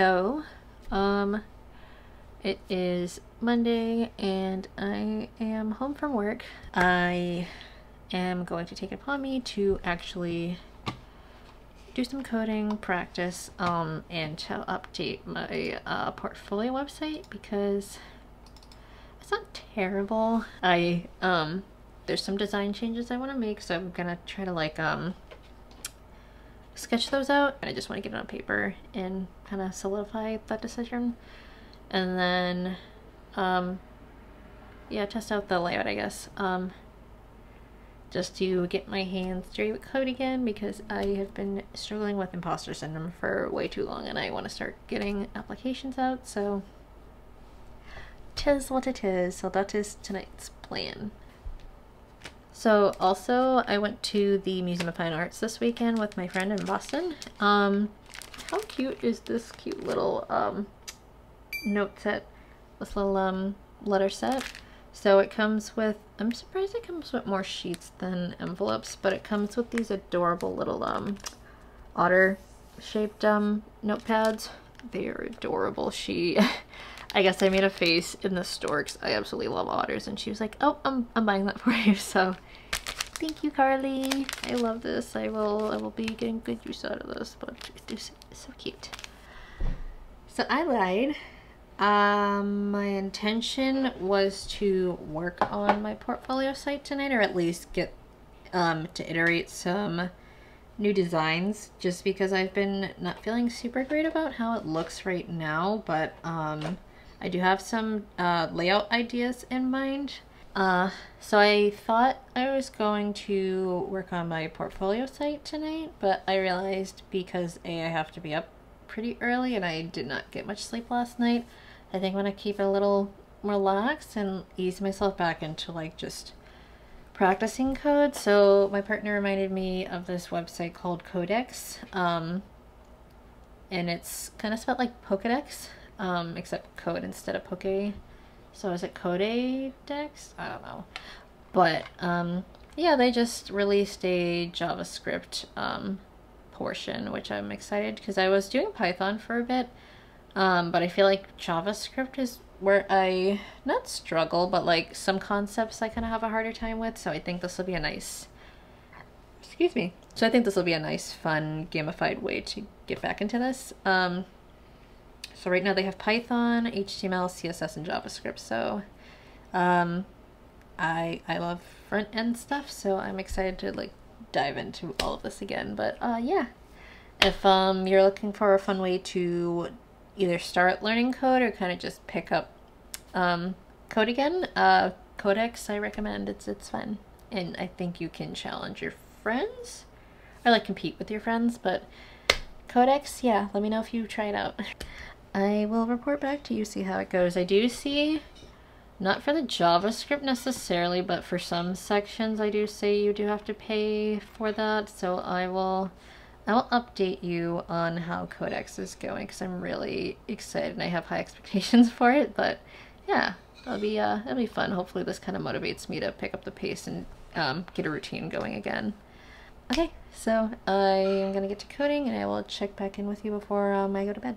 so, um, it is Monday and I am home from work. I am going to take it upon me to actually do some coding practice, um, and to update my, uh, portfolio website because it's not terrible. I, um, there's some design changes I want to make, so I'm gonna try to, like, um, sketch those out. And I just want to get it on paper and kind of solidify that decision. And then, um, yeah, test out the layout, I guess. Um, just to get my hands dirty with code again because I have been struggling with imposter syndrome for way too long and I want to start getting applications out. So, tis what it is. So that is tonight's plan. So also I went to the Museum of Fine Arts this weekend with my friend in Boston. Um, how cute is this cute little um, note set, this little um, letter set? So it comes with, I'm surprised it comes with more sheets than envelopes, but it comes with these adorable little um, otter shaped um, notepads. They are adorable. She, I guess I made a face in the store 'cause I absolutely love otters and she was like, oh, I'm, I'm buying that for you. So thank you, Carly. I love this. I will, I will be getting good use out of this, but it's so cute. So I lied. Um, my intention was to work on my portfolio site tonight, or at least get um, to iterate some new designs, just because I've been not feeling super great about how it looks right now. But um, I do have some uh, layout ideas in mind. Uh, so I thought I was going to work on my portfolio site tonight, but I realized because A, I have to be up pretty early and I did not get much sleep last night. I think I'm gonna keep it a little relaxed and ease myself back into like just practicing code. So my partner reminded me of this website called Codedex. Um, and it's kind of spelled like Pokedex, um, except code instead of Poke. So is it Codex? I don't know. But um, yeah, they just released a JavaScript um, portion, which I'm excited because I was doing Python for a bit, um, but I feel like JavaScript is where I not struggle, but like some concepts I kind of have a harder time with. So I think this will be a nice, excuse me. So I think this will be a nice, fun, gamified way to get back into this. Um, so right now they have Python, HTML, CSS, and JavaScript. So um, I I love front end stuff, so I'm excited to like dive into all of this again. But uh, yeah, if um, you're looking for a fun way to either start learning code or kind of just pick up um, code again, uh, Codedex I recommend. It's it's fun, and I think you can challenge your friends or like compete with your friends. But Codedex, yeah, let me know if you try it out. I will report back to you, see how it goes. I do see not for the JavaScript necessarily, but for some sections I do say you do have to pay for that. So I will I will update you on how Codedex is going because I'm really excited and I have high expectations for it. But yeah, it'll be uh, it'll be fun. Hopefully this kind of motivates me to pick up the pace and um, get a routine going again. Okay, so I am gonna get to coding and I will check back in with you before um, I go to bed.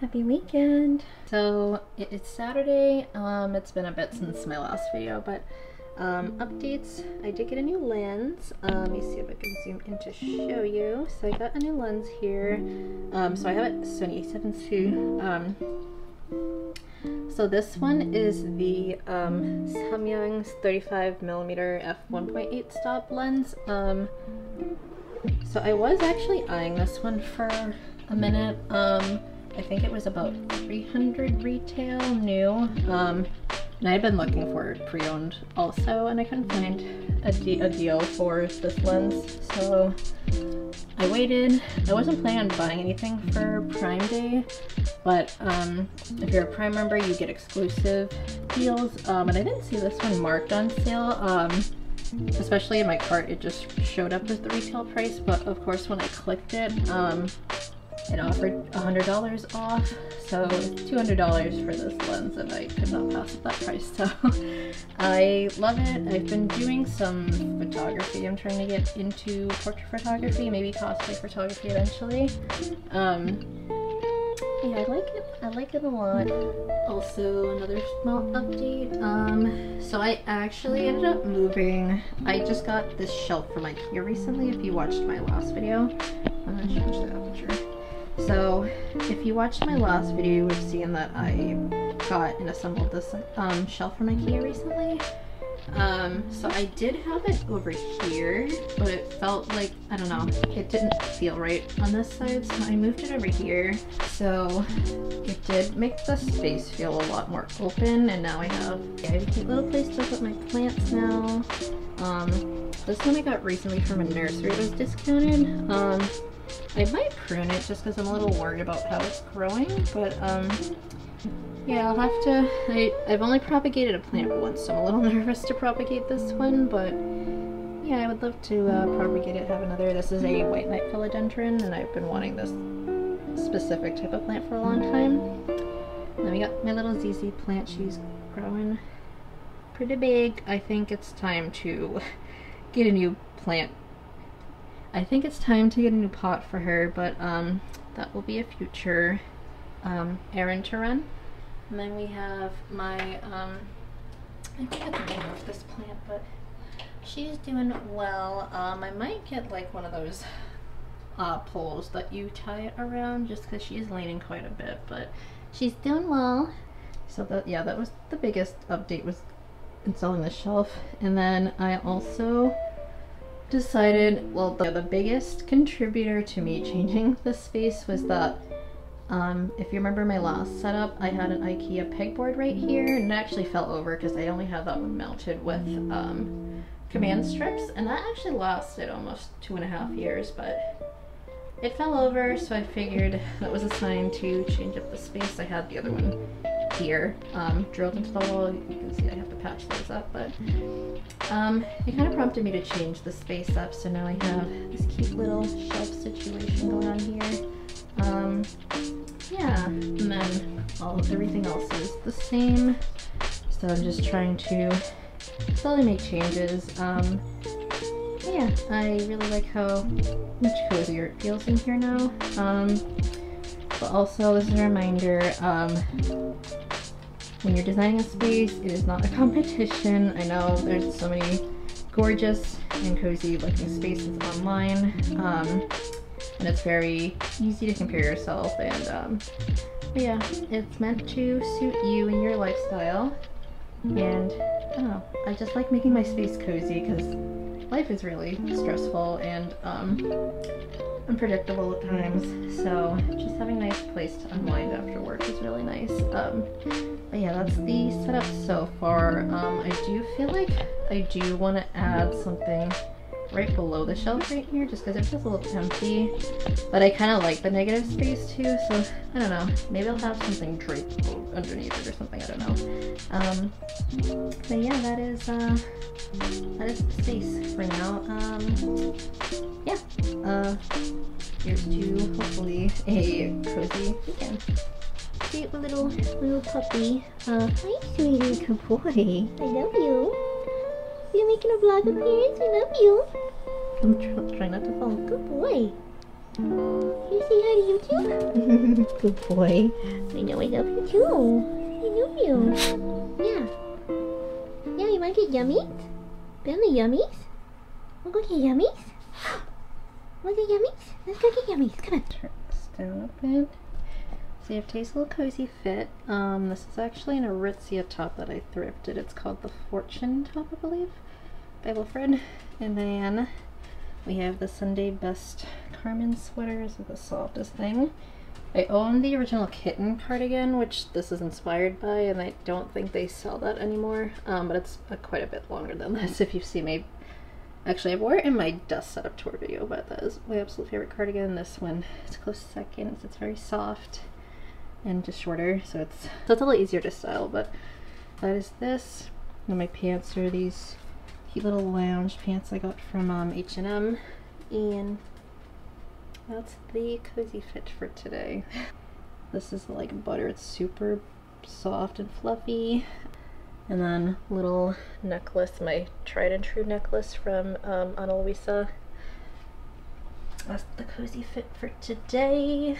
Happy weekend! So it's Saturday. Um, it's been a bit since my last video, but um, updates. I did get a new lens. Um, let me see if I can zoom in to show you. So I got a new lens here. Um, so I have it Sony a7 II. Um, so this one is the um, Samyang's 35 millimeter f1.8 stop lens. Um, so I was actually eyeing this one for a minute. Um, I think it was about 300 retail new. Um, and I've been looking for pre-owned also, and I couldn't find a, de a deal for this lens, so I waited. I wasn't planning on buying anything for Prime Day, but um, if you're a Prime member, you get exclusive deals, um, and I didn't see this one marked on sale. Um, especially in my cart, it just showed up as the retail price, but of course when I clicked it, um, it offered $100 off, so $200 for this lens and I could not pass up that price. So I love it. I've been doing some photography. I'm trying to get into portrait photography, maybe cosplay photography eventually. Um, yeah, I like it. I like it a lot. Also, another small update. Um, so I actually ended up moving. I just got this shelf for from IKEA recently. If you watched my last video, I'm gonna change the aperture. So, if you watched my last video, you would have seen that I got and assembled this um, shelf from IKEA recently. Um, so I did have it over here, but it felt like, I don't know, it didn't feel right on this side, so I moved it over here. So it did make the space feel a lot more open, and now I have, yeah, I have a cute little place to put my plants now. Um, this one I got recently from a nursery was discounted. Um, I might prune it just because I'm a little worried about how it's growing, but um, yeah, I'll have to, I, I've only propagated a plant once, so I'm a little nervous to propagate this one, but yeah, I would love to uh, propagate it, have another. This is a white knight philodendron, and I've been wanting this specific type of plant for a long time. Then we got my little ZZ plant, she's growing pretty big. I think it's time to get a new plant I think it's time to get a new pot for her, but um, that will be a future um, errand to run. And then we have my, um, I forget the name of this plant, but she's doing well. Um, I might get like one of those uh, poles that you tie it around just because she's leaning quite a bit, but she's doing well. So that, yeah, that was the biggest update was installing the shelf. And then I also decided, well, the, the biggest contributor to me changing the space was that um, if you remember my last setup, I had an IKEA pegboard right here, and it actually fell over because I only had that one mounted with um, command strips, and that actually lasted almost two and a half years, but it fell over, so I figured that was a sign to change up the space. I had the other one here um, drilled into the wall. You can see I have to patch those up, but um, it kind of prompted me to change the space up. So now I have this cute little shelf situation going on here. Um, yeah, and then all everything else is the same. So I'm just trying to slowly make changes. Um, yeah, I really like how much cozier it feels in here now. Um, but also as a reminder, um, when you're designing a space, it is not a competition. I know there's so many gorgeous and cozy looking spaces online. Um, and it's very easy to compare yourself and um, yeah, it's meant to suit you and your lifestyle. And I I just like making my space cozy because life is really stressful and um, unpredictable at times. So just having a nice place to unwind after work is really nice. Um, but yeah, that's the setup so far. Um, I do feel like I do want to add something right below the shelf right here just because it feels a little empty. But I kind of like the negative space too, so I don't know. Maybe I'll have something draped underneath it or something, I don't know. Um, but yeah, that is, uh, that is the space for now. Um, yeah, uh, here's to hopefully a cozy weekend. Cute little, little puppy. Uh, hi sweetie, good boy. I love you. You're making a vlog appearance, We love you. I'm tr trying not to fall. Good boy. You say hi to you too? Good boy. I know I love you too. I love you. Yeah. Yeah, you want to get yummies? The yummies? We'll go get yummies? To get yummies? Let's go get yummies. Come on. Turn this down a bit. So you have Tasteful Cozy Fit. Um, this is actually an Aritzia top that I thrifted. It's called the Fortune top, I believe, by. And then we have the Sunday Best Carmen sweaters the softest thing. I own the original kitten cardigan, which this is inspired by, and I don't think they sell that anymore. Um, but it's uh, quite a bit longer than this. If you see me, actually, I wore it in my dust setup tour video, but that is my absolute favorite cardigan. This one is close second. It's very soft and just shorter, so it's so it's a little easier to style. But that is this. And my pants are these cute little lounge pants I got from um, H&M, and that's the cozy fit for today. This is like butter. It's super soft and fluffy. And then little necklace, my tried and true necklace from um, Ana Luisa. That's the cozy fit for today.